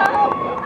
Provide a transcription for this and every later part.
you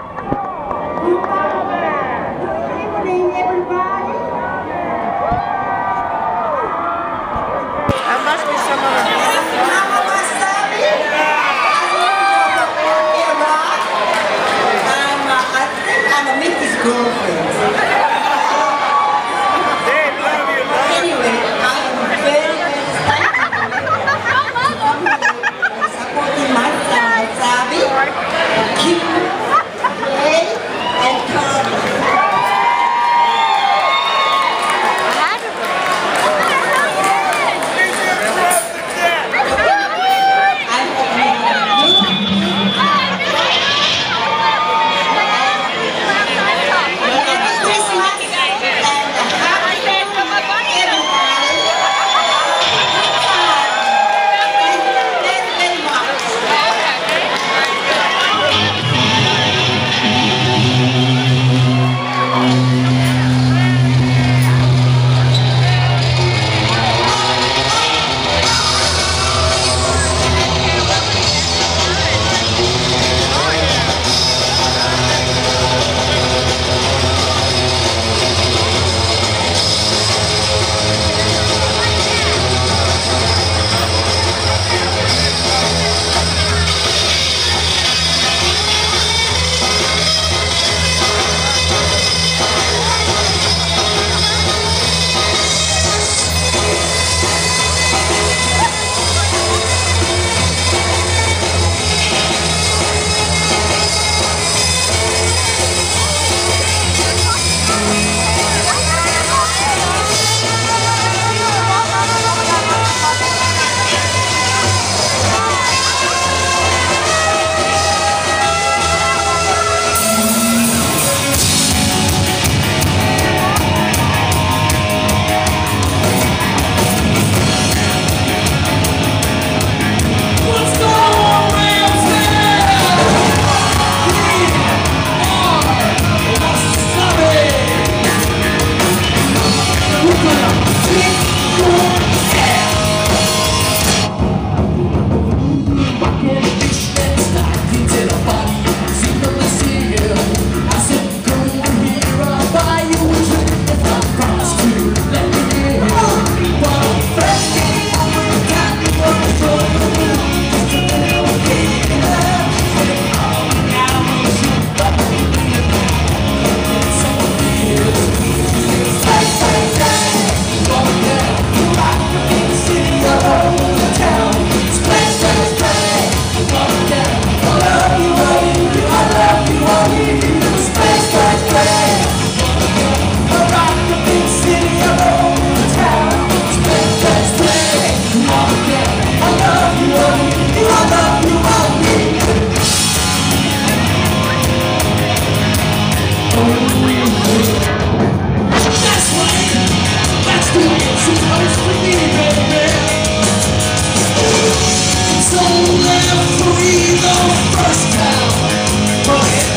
up like a birthday.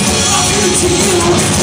You went, throw you down like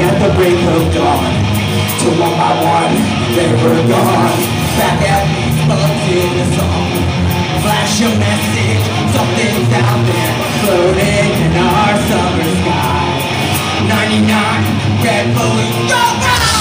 at the break of dawn. To one by one, they were gone. Back at these bugs in the song. Flash a message, something's out there Floating in our summer sky. 99 red balloons, go, go!